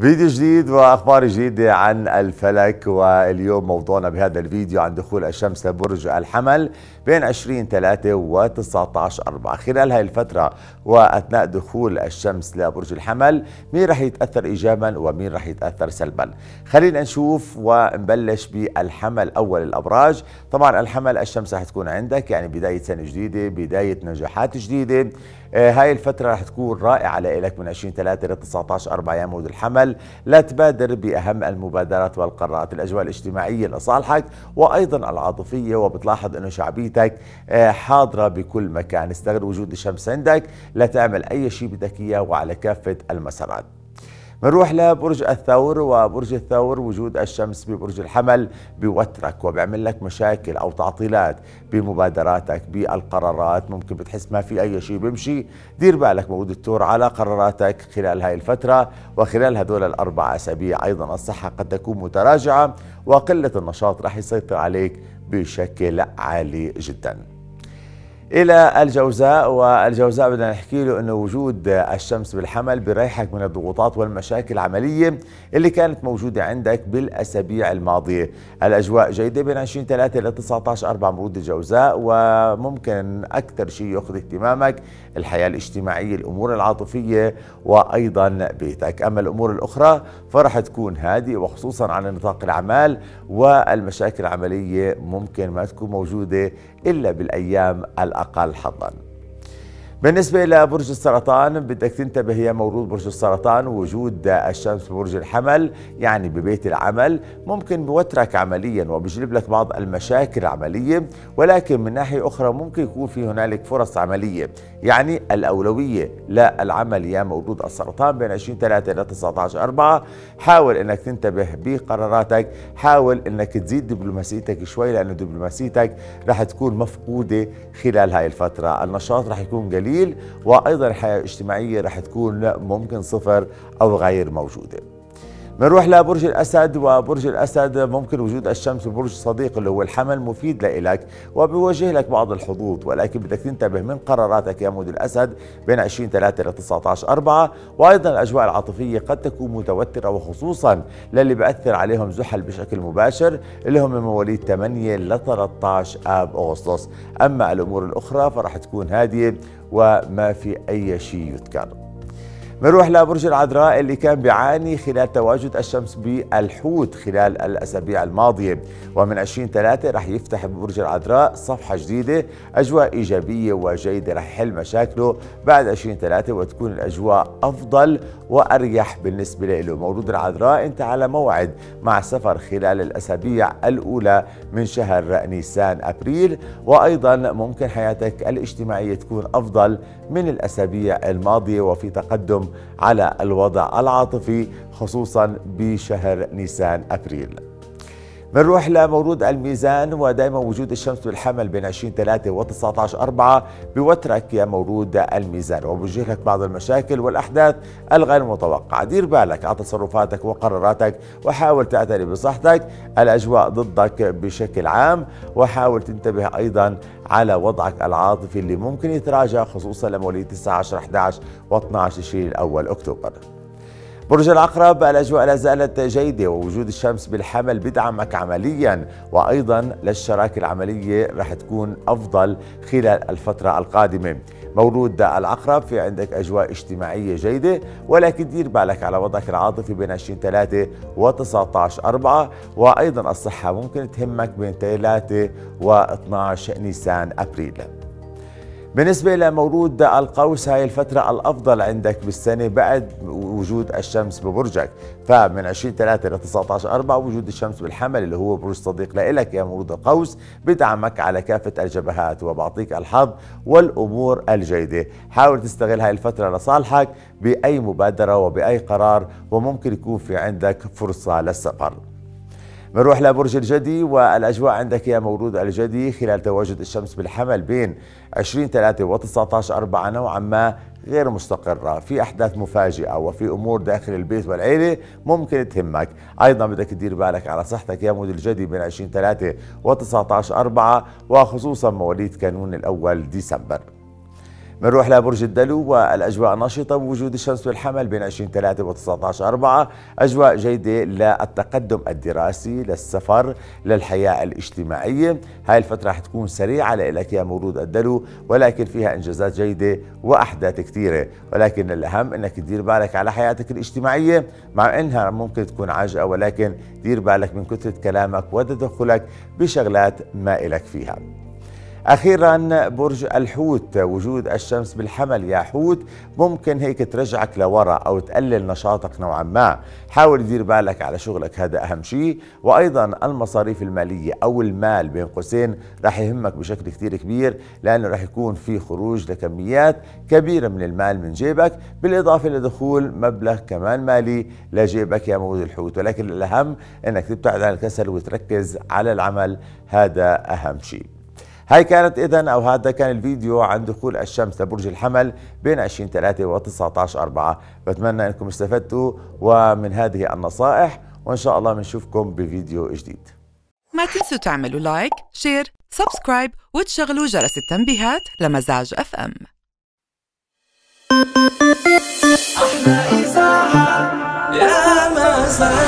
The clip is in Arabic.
فيديو جديد وأخبار جديدة عن الفلك واليوم موضوعنا بهذا الفيديو عن دخول الشمس لبرج الحمل بين 20 3 و 19 4 خلال هاي الفترة وأثناء دخول الشمس لبرج الحمل مين رح يتأثر ايجابا ومين رح يتأثر سلبا؟ خلينا نشوف ونبلش بالحمل أول الأبراج. طبعا الحمل الشمس رح تكون عندك يعني بداية سنة جديدة بداية نجاحات جديدة. آه، هاي الفترة رح تكون رائعة لك من 20 3 ل 19 4 أيام مود الحمل. لا تبادر بأهم المبادرات والقرارات. الأجواء الاجتماعية لصالحك وأيضا العاطفية وبتلاحظ أنه شعبيتك آه، حاضرة بكل مكان. استغل وجود الشمس عندك لا تعمل أي شيء بدك إياه وعلى كافة المسارات بنروح لبرج الثور وبرج الثور وجود الشمس ببرج الحمل بيوترك وبيعمل لك مشاكل أو تعطيلات بمبادراتك بالقرارات. ممكن بتحس ما في أي شيء بيمشي. دير بالك موجود الثور على قراراتك خلال هاي الفترة وخلال هدول الأربع أسابيع. أيضا الصحة قد تكون متراجعة وقلة النشاط راح يسيطر عليك بشكل عالي جدا. إلى الجوزاء والجوزاء بدنا نحكي له أنه وجود الشمس بالحمل بيريحك من الضغوطات والمشاكل العملية اللي كانت موجودة عندك بالأسابيع الماضية. الأجواء جيدة بين 20 3 إلى 19 4 مرود الجوزاء وممكن أكثر شيء يأخذ اهتمامك الحياة الاجتماعية الأمور العاطفية وأيضا بيتك. أما الأمور الأخرى فرح تكون هادئة وخصوصا على نطاق الأعمال والمشاكل العملية ممكن ما تكون موجودة إلا بالأيام الأقل حظاً. بالنسبة لبرج السرطان بدك تنتبه يا مولود برج السرطان وجود الشمس ببرج الحمل يعني ببيت العمل ممكن بوترك عمليا وبيجلب لك بعض المشاكل العملية ولكن من ناحية أخرى ممكن يكون في هنالك فرص عملية يعني الأولوية للعمل يا مولود السرطان بين 20 3 إلى 19 4 حاول أنك تنتبه بقراراتك حاول أنك تزيد دبلوماسيتك شوي لأن دبلوماسيتك رح تكون مفقودة خلال هاي الفترة. النشاط رح يكون قليل. قليل وأيضا الحياة الاجتماعيه رح تكون ممكن صفر أو غير موجودة. بنروح لبرج الأسد وبرج الأسد ممكن وجود الشمس ببرج صديق اللي هو الحمل مفيد لإلك وبيوجه لك بعض الحظوظ. ولكن بدك تنتبه من قراراتك يا مولود الأسد بين 20 3 ل 19 4 وأيضا الأجواء العاطفية قد تكون متوترة وخصوصا للي بأثر عليهم زحل بشكل مباشر اللي هم من مواليد 8 ل 13 اب أغسطس. أما الأمور الأخرى فرح تكون هادية وما في أي شيء يذكر. بنروح لبرج العذراء اللي كان بيعاني خلال تواجد الشمس بالحوت خلال الأسابيع الماضية. ومن 20 3 رح يفتح ببرج العذراء صفحة جديدة أجواء إيجابية وجيدة رح يحل مشاكله. بعد 20 3 وتكون الأجواء أفضل وأريح بالنسبة له. مولود العذراء أنت على موعد مع سفر خلال الأسابيع الأولى من شهر نيسان أبريل. وأيضا ممكن حياتك الاجتماعية تكون أفضل من الأسابيع الماضية. وفي تقدم على الوضع العاطفي خصوصا بشهر نيسان أبريل. بنروح لمولود الميزان ودائما وجود الشمس بالحمل بين 20 3 و 19 4 بوترك يا مولود الميزان. وبوجه لك بعض المشاكل والأحداث الغير متوقعة، دير بالك على تصرفاتك وقراراتك وحاول تعتني بصحتك، الأجواء ضدك بشكل عام وحاول تنتبه أيضا على وضعك العاطفي اللي ممكن يتراجع خصوصا لمواليد 19 10 11 و12 تشرين الأول أكتوبر. برج العقرب الأجواء لا زالت جيدة ووجود الشمس بالحمل بدعمك عمليا وأيضا للشراكة العملية رح تكون أفضل خلال الفترة القادمة. مولود العقرب في عندك أجواء اجتماعية جيدة ولكن دير بالك على وضعك العاطفي بين 20 3 و 19 4 وأيضا الصحة ممكن تهمك بين 3 و 12 نيسان أبريل. بالنسبة لمولود القوس هاي الفترة الأفضل عندك بالسنة بعد وجود الشمس ببرجك. فمن 20 3 ل 19 4 وجود الشمس بالحمل اللي هو برج صديق لإلك يا مولود القوس. بدعمك على كافة الجبهات وبعطيك الحظ والأمور الجيدة. حاول تستغل هاي الفترة لصالحك بأي مبادرة وبأي قرار وممكن يكون في عندك فرصة للسفر. بنروح لبرج الجدي والأجواء عندك يا مولود الجدي خلال تواجد الشمس بالحمل بين 20 3 و 19 4 نوعا ما غير مستقرة. في أحداث مفاجئة وفي أمور داخل البيت والعيلة ممكن تهمك. أيضا بدك تدير بالك على صحتك يا مولود الجدي بين 20 3 و 19 4 وخصوصا مواليد كانون الأول ديسمبر. بنروح لبرج الدلو والأجواء نشطة بوجود الشمس والحمل بين 20 3 و 19 4 أجواء جيدة للتقدم الدراسي للسفر للحياة الاجتماعية. هاي الفترة رح تكون سريعة لك يا مولود الدلو ولكن فيها إنجازات جيدة وأحداث كثيرة. ولكن الأهم إنك تدير بالك على حياتك الاجتماعية. مع إنها ممكن تكون عاجقه ولكن دير بالك من كثرة كلامك وتدخلك بشغلات ما إلك فيها. أخيرا برج الحوت وجود الشمس بالحمل يا حوت ممكن هيك ترجعك لورا أو تقلل نشاطك نوعا ما. حاول تدير بالك على شغلك هذا أهم شيء. وأيضا المصاريف المالية أو المال بين قوسين راح يهمك بشكل كثير كبير لأنه راح يكون في خروج لكميات كبيرة من المال من جيبك بالإضافة لدخول مبلغ كمان مالي لجيبك يا مولود الحوت. ولكن الأهم إنك تبتعد عن الكسل وتركز على العمل هذا أهم شيء. هاي كانت إذا أو هذا كان الفيديو عن دخول الشمس لبرج الحمل بين 20 3 و 19 4 بتمنى أنكم استفدتوا ومن هذه النصائح وإن شاء الله بنشوفكم بفيديو جديد. ما تنسوا تعملوا like share subscribe وتشغلوا جرس التنبيهات لمزاج FM. إحنا يا مزاج.